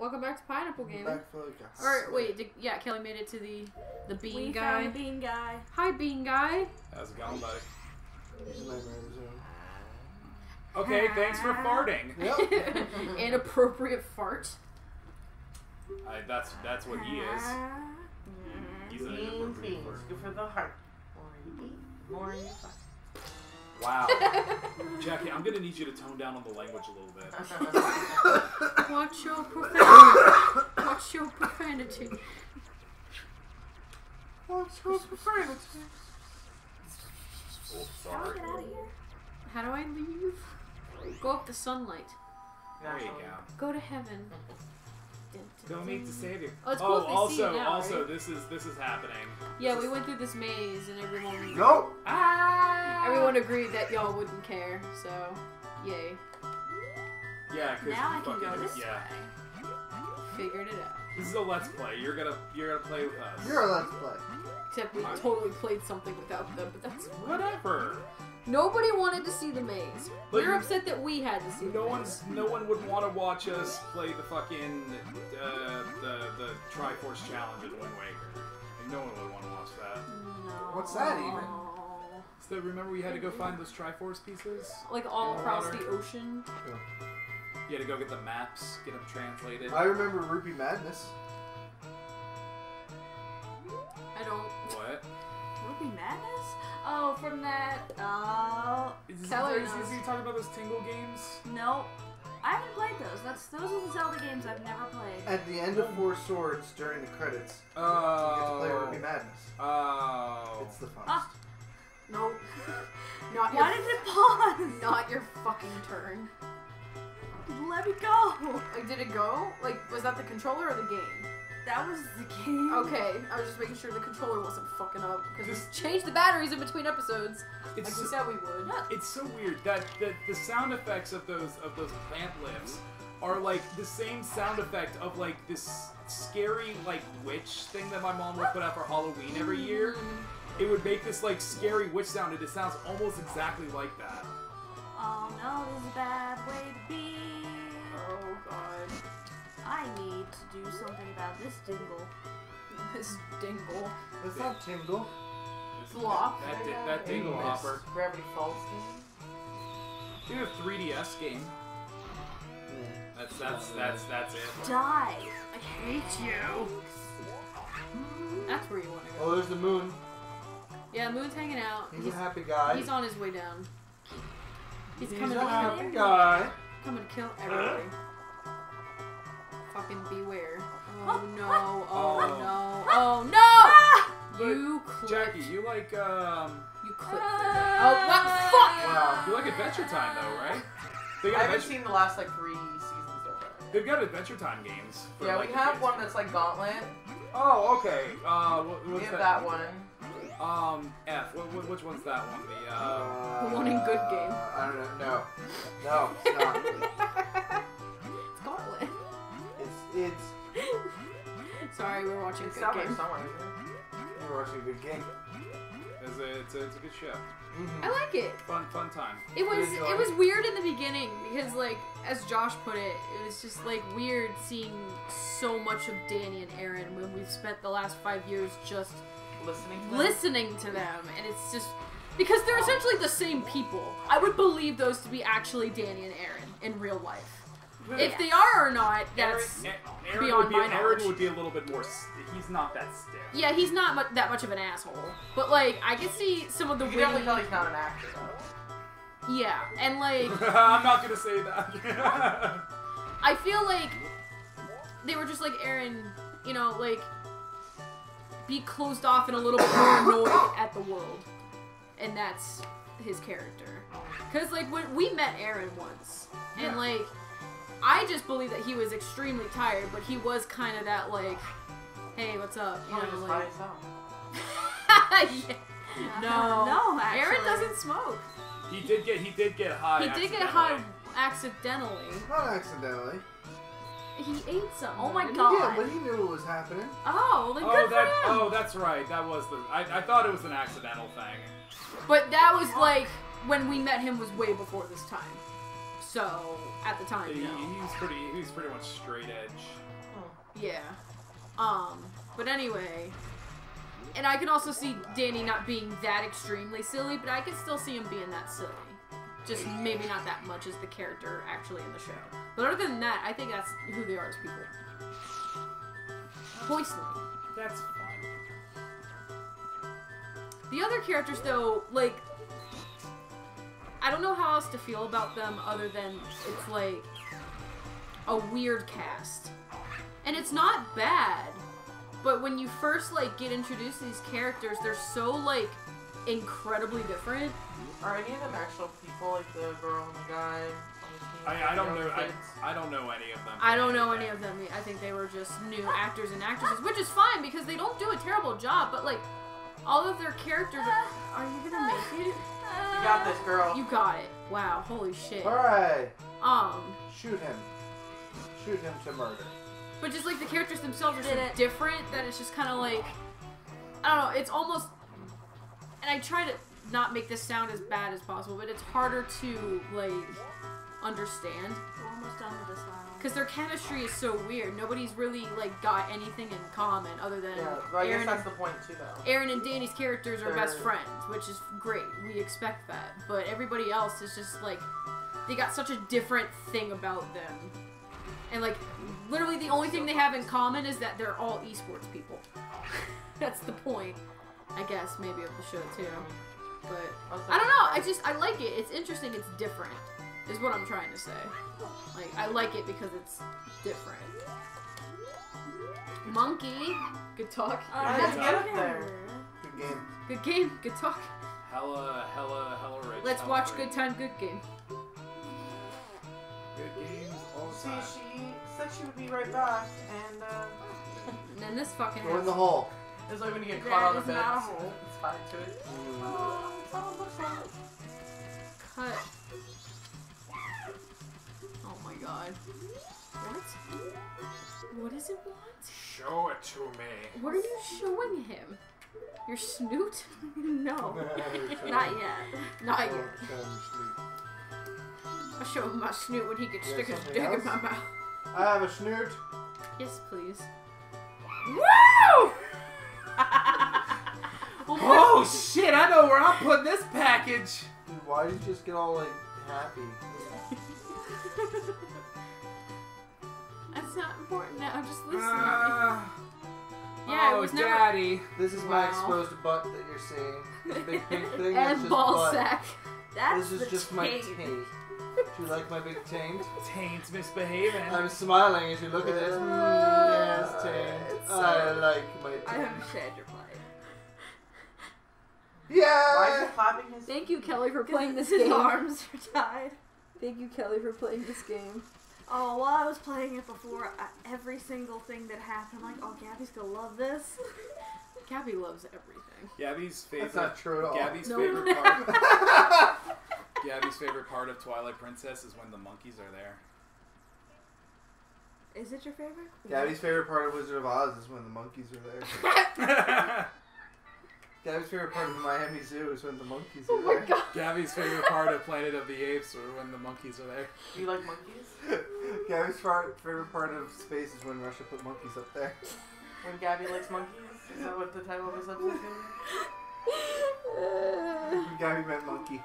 Welcome back to Pineapple Game. Back for like Or wait, did, yeah, Kelly made it to the the bean we guy. found the bean guy. Hi, bean guy. How's it going, buddy? He's a nightmare zone. Okay, thanks for farting. Yep. Inappropriate fart. I, that's that's what he is. He's an Beans, inappropriate beans. fart. Good for the heart. More you eat, more you fight. Wow, Jackie, I'm gonna need you to tone down on the language a little bit. Watch your profanity. Watch your profanity. What's your preferred? Oh, How do sorry. get out of here? How do I leave? Go up the sunlight. There you go. Go to heaven. Dun, dun, Don't meet the dun. savior. Oh, it's cool oh, if also, see it now, also, right? this is this is happening. Yeah, we went through this maze and everyone Nope. Ah! everyone agreed that y'all wouldn't care. So, yay, Yeah, because Now I can go this yeah. way. figured it out. This is a let's play. You're gonna you're gonna play with us. You're a let's play. Except we totally played something without them, but that's Whatever. Nobody wanted to see the maze. But We're upset that we had to see. the No maze. one's no one would want to watch us play the fucking uh, the the Triforce challenge in Wind Waker. Like, no one would want to watch that. No. What's that even? So remember we had to go find those Triforce pieces. Like all across water. the ocean. Yeah. You had to go get the maps, get them translated. I remember Rupee Madness. Oh, from that. Oh, Is, Keller is, is, he talking about those Tingle games? no. I haven't played those. That's those are the Zelda games I've never played. At the end of Four Swords during the credits, oh. you get to play Oh. Rupee Madness. Oh. It's the funnest. Ah. No. Not Why your. did it pause? Not your fucking turn. Let me go. Like, did it go? Like, was that the controller or the game? That was the game. Okay, I was just making sure the controller wasn't fucking up because we Just- changed the batteries in between episodes, It's like It's we said we would. It's so weird that the, the sound effects of those of those plant lifts are like the same sound effect of like this scary like witch thing that my mom would put out for Halloween every year. It would make this like scary witch sound, and it sounds almost exactly like that. Oh no, this is a bad way to be. Oh god, I need to do something about this dingle. this dingle. It's not Tingle. Flop. That, that, that dingle Yes. hopper. Gravity Falls game. Dude, a 3DS game. That's that's that's that's it. Die. I hate you. Hmm. That's where you want to go. Oh, there's the moon. Yeah, Moon's hanging out. He's, He's, a happy guy. he's on his way down. He's, He's coming a to happy kill. guy. Coming to kill everybody. Fucking beware. Oh no! Oh no! Oh no! You clicked. Jackie, you like um You clicked. Oh what? Fuck! Wow. you like Adventure Time though, right? They I got haven't seen the last like three seasons so far. they've got Adventure Time games. For, Yeah, like, we the have one that's like Gauntlet. Oh, okay. Uh, what, We what's have that one. Um, F. What, what, which one's that one? The uh. The one in Good Game. I don't know. No. No, it's not. it's, it's, Sorry, we're watching It's Good out there Game. somewhere. isn't you're watching a good game. It's a, it's a, it's a good show. Mhm. I like it. Fun, fun time. It was it was weird in the beginning because like as Josh put it, it was just like weird seeing so much of Danny and Arin when we've spent the last five years just? Listening to them. listening to them and it's just because they're essentially the same people. I would believe those to be actually Danny and Arin in real life. If they are or not, that's Arin, Arin beyond would be, my Arin would be a little bit more. St- he's not that stiff. yeah, he's not mu- that much of an asshole. But like I can see some of the You can definitely witty, tell he's not an actor though. yeah, and like I'm not gonna say that. I feel like they were just like Arin, you know, like be closed off and a little bit more annoyed at the world, and that's his character. Cause like when we met Arin once, and Yeah. like I just believe that he was extremely tired, but he was kind of that like, hey, what's up? You Oh, know, just like, high as hell. Yeah. no, No, actually. Arin doesn't smoke. he did get he did get high. He did get accidentally. high accidentally. Not accidentally. He ate some. Oh my God. Yeah, but he knew what was happening. Oh, then Oh, good that. for him. Oh, that's right. That was the. I, I thought it was an accidental thing. But that was like when we met him was way before this time. So at the time, He, no. he's pretty. He's pretty much straight edge. Yeah. Um, but anyway. And I can also see Danny not being that extremely silly, but I can still see him being that silly. Just maybe not that much as the character actually in the show. But other than that, I think that's who they are as people. Poisonally. That's fine. The other characters, though, like, I don't know how else to feel about them other than it's like a weird cast. And it's not bad, but when you first like get introduced to these characters, they're so like incredibly different. Are any of them actual people, like the girl and the guy on the? I, I don't know. I. I don't know any of them. I don't know any of them. I think they were just new actors and actresses, which is fine because they don't do a terrible job. But like, all of their characters. Are, are you gonna make it? You got this, girl. You got it. Wow. Holy shit. Alright. Um. Shoot him. Shoot him to murder. But just like the characters themselves are so different that it's just kind of like I don't know. It's almost and I try to not make this sound as bad as possible, but it's harder to like understand We're almost done with this one. Because their chemistry is so weird. Nobody's really like got anything in common other than Yeah, but I guess Arin. that's And, the point too, though. Arin and Danny's characters are best friends, which is great. We expect that, but everybody else is just like they got such a different thing about them. And like literally the only thing they have in common is that they're all esports people. That's the point, I guess, maybe of the show too. But I don't know, I just I like it. It's interesting, it's different. Is what I'm trying to say. Like I like it because it's different. Monkey, good talk. How did you get up there? Good game. Good game, good talk. Hella, hella, hella rich. Let's hella watch free. Good Time, Good Game. Good games all the See, she said she would be right back, and uh, And then this fucking Go in the hole. it's like when you get That caught on the is bed. not a hole. It's fine to it. Oh, someone looks like it. cut. My god. What? What does it want? Show it to me. What are you showing him? Your snoot? no, Not not yet. Not yet. I'll show him my snoot when he can stick his something dick in my mouth. I have a snoot. Yes, please. Woo! Well, Oh shit! I know where I'm putting this package. Dude, why did you just get all like happy? That's not important now. Just listen. Uh, yeah, oh, it was never. daddy. This is my exposed butt that you're seeing. This big pink thing. and just ball butt. sack. That's This the is just my taint. Do you like my big taint? Taint's misbehaving. I'm smiling as you look at this. Mm, yes, taint. it's I so- like my taint. I taint. understand your plight. Why is Yeah. it clapping his Thank you, Kelly, for playing this His game. arms are tied. Thank you, Kelly, for playing this game. Oh, while I was playing it before, I, every single thing that happened, I'm like, oh, Gabby's gonna love this. Gabby loves everything. Gabby's favorite. That's not true at all. Gabby's No. favorite part. Gabby's favorite part of Twilight Princess is when the monkeys are there. Is it your favorite? Gabby's favorite part of Wizard of Oz is when the monkeys are there. Gabby's favorite part of Miami Zoo is when the monkeys oh are Oh my there. god. Gabby's favorite part of Planet of the Apes are when the monkeys are there. Do you like monkeys? Gabby's part, favorite part of space is when Russia put monkeys up there. When Gabby likes monkeys? Is that what the title of this episode is? When Gabby meant monkey.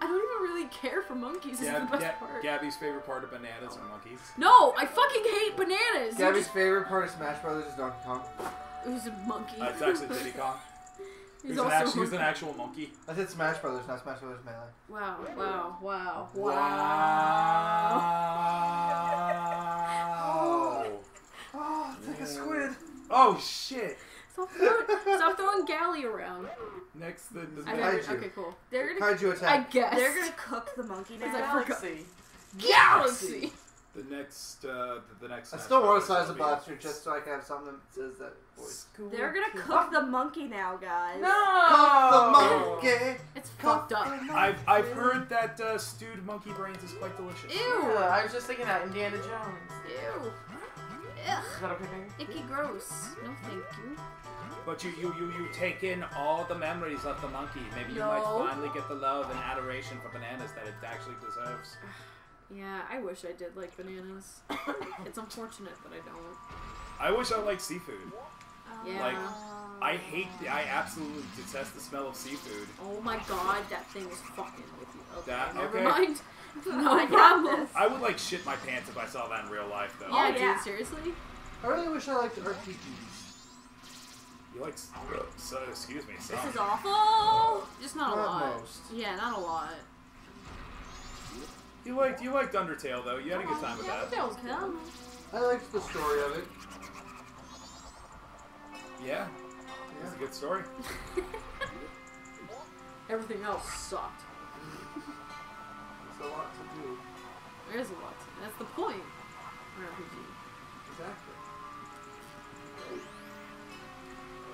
I don't even really care for monkeys. Is Gab- the best Ga- part. Gabby's favorite part of bananas are monkeys. no, I fucking hate bananas. Gabby's just- favorite part of Smash Brothers is Donkey Kong. It was a monkey? Uh, it's actually Diddy Kong. He's Who's, also an, a actual, who's an monkey. actual monkey. I said Smash Brothers, not Smash Brothers Melee. Wow! Wow! Wow! Wow! Wow. Oh, it's like a squid. Oh shit! Stop throwing, stop throwing galley around. Next, the, the I Kaiju. never, okay, cool. They're gonna. Kaiju I attack. guess. They're gonna cook the monkey It's now. like- Galaxy. galaxy. The next, uh, the, the next. I still want Brothers to size will a be- just so I can have something that says that voice. They're gonna cook the monkey now, guys. No! Cock the monkey! It's Cock fucked up. I've I've heard that uh, stewed monkey brains is quite delicious. Ew. Yeah, I was just thinking that Indiana Jones. Ew. Ugh. Is that okay, baby? Icky gross. No, thank you. But you, you, you, you take in all the memories of the monkey. Maybe you No. might finally get the love and adoration for bananas that it actually deserves. Yeah, I wish I did like bananas. it's unfortunate that I don't. I wish I liked seafood. Yeah. Like, I hate, the, I absolutely detest the smell of seafood. Oh my god, that thing is fucking with you. Okay, That- never okay. mind. No I got problem. this. I would like shit my pants if I saw that in real life, though. Yeah, Oh, yeah. dude, seriously? I really wish I liked RPGs. You like, uh, so, excuse me, some. This is awful. Just not, a lot. most. Yeah, not a lot. You liked, you liked Undertale though. You had a good time with that. that was cool. I liked the story of it. Yeah, it's a good story. Everything else sucked. It's a lot to do. There is a lot. to- That's the point. for RPG. Exactly.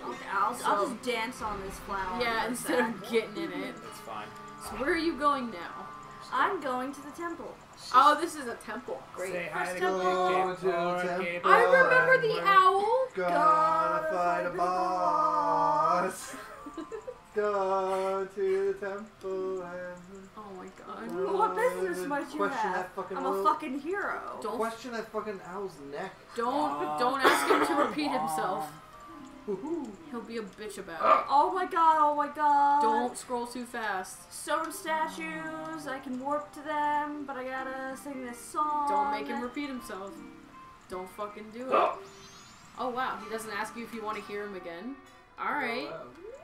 Okay, I'll, I'll just dance on this flower. Yeah, instead of getting in it. It's fine. So where are you going now? I'm going to the temple. Oh, this is a temple. Great. Say hi First to temple. Go Kate to the Porter, temple. I Porter. remember the owl. Gonna fight a boss. Go to the temple and Oh my god. What business might you question have? that fucking I'm a little- fucking hero. Don't question that fucking owl's neck. don't don't ask him to repeat himself. Woohoo. He'll be a bitch about it. Oh my god, oh my god. Don't scroll too fast. Stone statues, I can warp to them, but I gotta sing this song. Don't make him repeat himself. Don't fucking do it. Oh wow, he doesn't ask you if you want to hear him again. All right.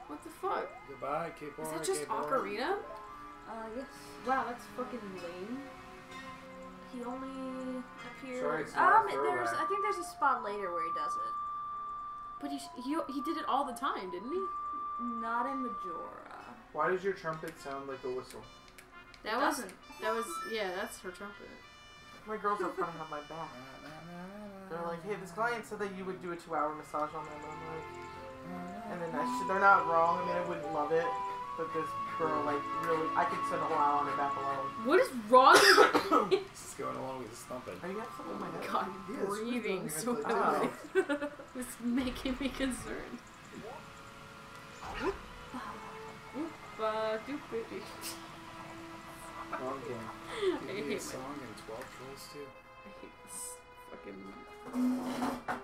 What the fuck? Goodbye, Kate Is Porter, that just Ocarina? Uh, yes. Wow, that's fucking lame. He only appears. Sorry, it's not a um, there's. I think there's a spot later where he does it. But he he he did it all the time, didn't he? Not in Majora. Why does your trumpet sound like a whistle? That was doesn't. that was yeah, that's her trumpet. My girls are fronting on my back. They're like, hey, this client said that you would do a two-hour massage on them. And I'm like, and then I should, they're not wrong. I mean, I wouldn't love it, but this girl, like, really, I could spend a whole hour on her back alone. What is wrong with you? Just going along with the stumping. Are you have something in my head? God, Yeah, it's breathing really so oh. good. heavily. It's making me concerned. Ba doop baby. Wrong game. I Give hate a song and 12 trolls too. I hate this fucking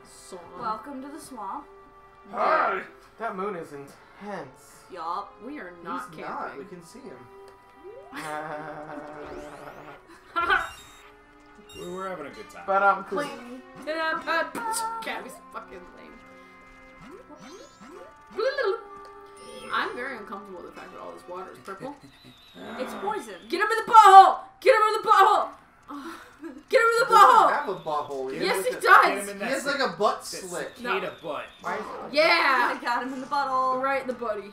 song. Welcome to the swamp. Hi! That moon is intense. Yup. we are not He's not. We can see him. We were having a good time. but um, clink. Gabby's fucking lame. I'm very uncomfortable with the fact that all this water is purple. It's poison. Get him in the butthole! Get him in the butthole! Get him in the He doesn't butthole! have a butthole. He Yes, he a- Get him does! in He that has like a butt that slit. cicada butt. Why is Yeah! I got him in the bottle. Right in the buddy.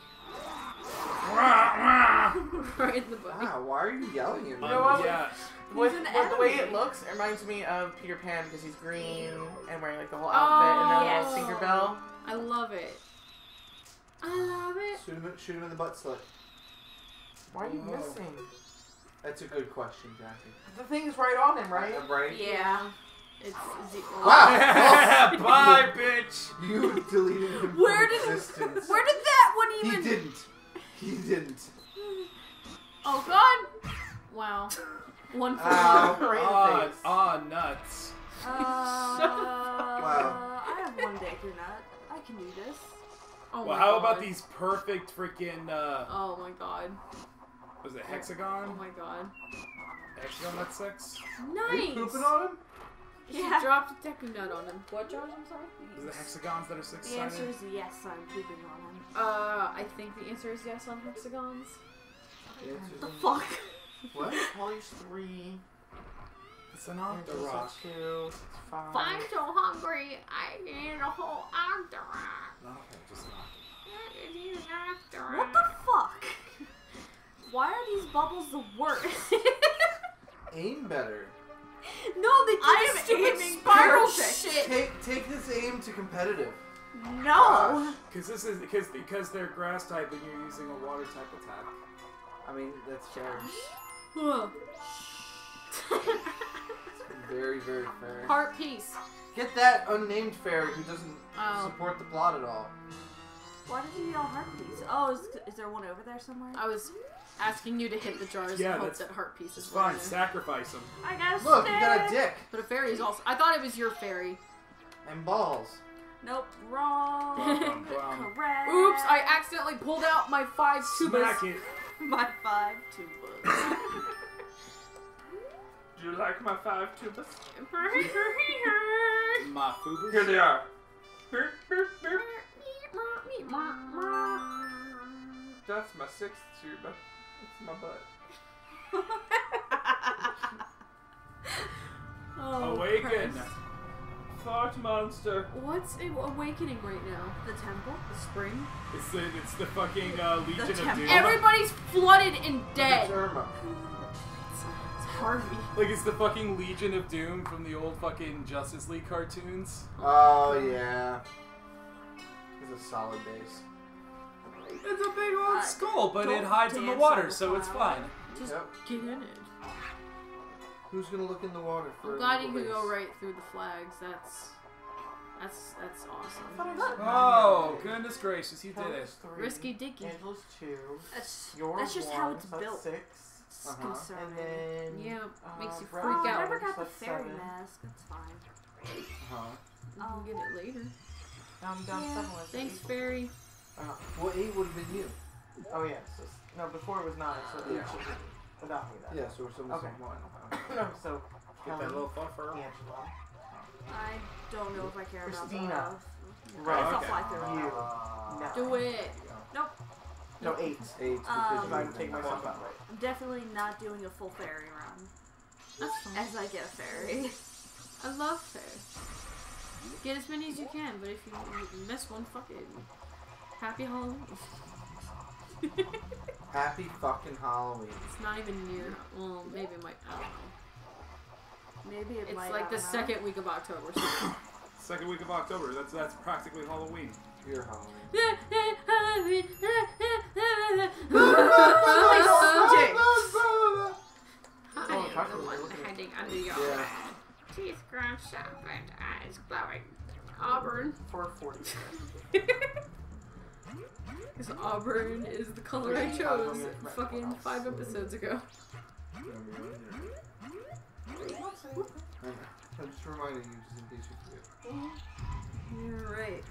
Right in the buddy. Wow, why are you yelling at me? You know what? Yeah. With, an with the way it looks, it reminds me of Peter Pan because he's green and wearing like the whole outfit and then yes. a little Tinkerbell. I love it. I love it. Shoot him, shoot him in the butt slit. Why are you Whoa. missing? That's a good question, Jackie. The thing's right on him, right? Uh, Right? Yeah. It's Z- Wow. Bye, bitch. You deleted him Where from did- existence. Where did that one even... He even? didn't. He didn't. Oh God! Wow. One for Ow. one. right in the Ah, face. ah, nuts. Uh, Wow. I have one day through nut. I can do this. Oh Well, my how about these perfect freaking, uh, Oh my God. was it hexagon? Oh hexagon? my God. Hexagon, that's six? Are you pooping on him? She Yeah. dropped a Deku Nut on him. What, Josh? I'm sorry. Is it hexagons that are six The answer is yes. I'm pooping on him. Uh, I think the answer is yes on hexagons. The The fuck? What? Poly's three. It's an Angela's octorok. two. It's five. I'm so hungry. I need a whole octorok. No, okay, just an octorok. I need an octorok. What the fuck? Why are these bubbles the worst? Aim better. No, they did I the stupid spiral perfect. shit. Take take this aim to competitive. no. Because this is because because they're grass type and you're using a water type attack. I mean, that's fair. Ugh. very, very fair. Heart piece. Get that unnamed fairy who doesn't Oh. support the plot at all. Why did you yell heart piece? Oh, is, is there one over there somewhere? I was asking you to hit the jars Yeah, and hope that's- that heart pieces It's were fine. in. Sacrifice them. I got a Look, you got a dick But a fairy is also. I thought it was your fairy. and balls. Nope, wrong. Bum, bum, bum. Correct. Oops! I accidentally pulled out my five tubas. Smack it. My five tubas. Do you like my five tubas? My foobers. Here they are. That's my sixth tuba. That's my butt. oh, Awaken. Christ. Thought monster. What's a- awakening right now? The temple? The spring? It's the it's the fucking uh, Legion of. Doom. Everybody's flooded and It's dead. Irma. It's Harvey. Like it's the fucking Legion of Doom from the old fucking Justice League cartoons. Oh yeah. It's a solid base. It's a big old Uh, skull, but it don't hides in the dance water, the so it's cloud. fine. Just Yep. get in it. Who's gonna look in the water for? I'm glad you could go right through the flags. That's that's that's awesome. Oh, goodness gracious, you did it. Three. Risky dicky. Angela's two. That's, Yours that's just one, how it's so that's built. Six. It's Uh-huh. concerning. Then Yeah, uh, makes you Brad freak oh, I never got the fairy seven. mask. That's fine. Huh? You can get it later. Now I'm down Yeah. seven with Thanks, eight. fairy. Uh, Well, eight would have been you. oh yeah. So, no, before it was nine. So Yeah. yeah. should be without me that. Yeah, so we're still Okay. missing one. no, so Get Kelly, that little fluffer. Angela, I don't know if I care Christina. about love. Right. I'll Okay. fly through. You. Uh, No. Do it. Nope. No eight. Eight. Um, If I would take myself out right. I'm definitely not doing a full fairy run That's fine. as I get a fairy. I love fairy. Get as many as you can, but if you, you miss one, fuck it. Happy Halloween. Happy fucking Halloween. It's not even near. Well, maybe it might. I don't know. Maybe it It's might. like the second week of October. so- Second week of October. That's that's practically Halloween. Your Halloween. Stinks. I Oh, am talk to the me, one look at hiding under your Yeah. red. Teeth grown sharp and eyes glowing. Auburn. Four forty. Because auburn is the color I chose fucking five episodes ago. I'm just reminding you, just in case you forget. You're right.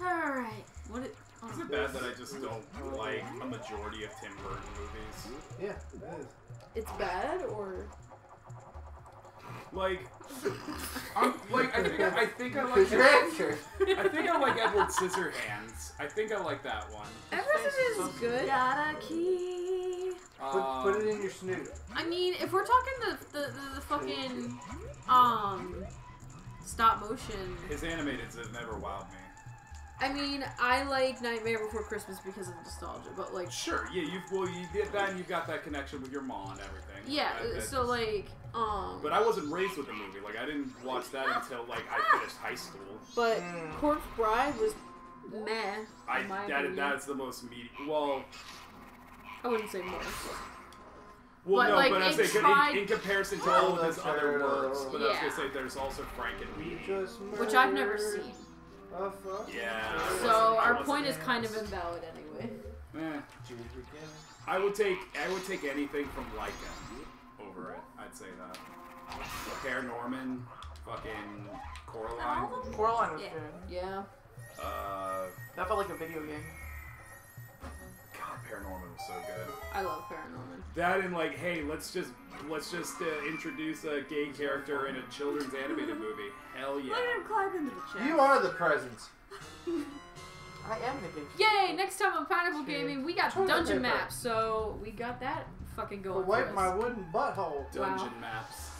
Alright. What it. Is Oh. it bad that I just don't like a majority of Tim Burton movies? Yeah, it is. It's bad or. Like, I'm, like I think I, I think I like Because your answer. I think I like Edward Scissorhands. I think I like that one. Everything is good. Got a key. Put, put it in your snoot. I mean, if we're talking the the, the, the fucking um stop motion, His animateds have never wowed me. I mean, I like Nightmare Before Christmas because of the nostalgia, but like, Sure, yeah, you've well, you did that, you've got that connection with your mom and everything. yeah. That- that So just- like, um, But I wasn't raised with the movie. Like I didn't watch that until like I finished high school. but Mm. Corpse Bride was meh. I in my that, that's the most meaty. Well, I wouldn't say most. well, But, no, like, but I was it saying tried- in, in comparison to all of his other works. right. But I was gonna say there's also Frankenweenie. Just Which I've never seen. A fuck- Yeah. So our point is kind of invalid anyway. Eh. I would take I would take anything from Laika over it. I'd say that. Hair Norman, fucking Coraline. Coraline was Yeah. good. Yeah. Uh, That felt like a video game. God, Paranorman was so good. I love Paranorman. That and like, hey, let's just let's just uh, introduce a gay character in a children's animated movie. Hell yeah. Look at him climb into the chest. You are the presents. I am the game. Yay! Next time on Pineapple Two. Gaming, we got Toilet dungeon paper. maps, so we got that fucking I'll going. wipe my wooden butthole. Dungeon maps.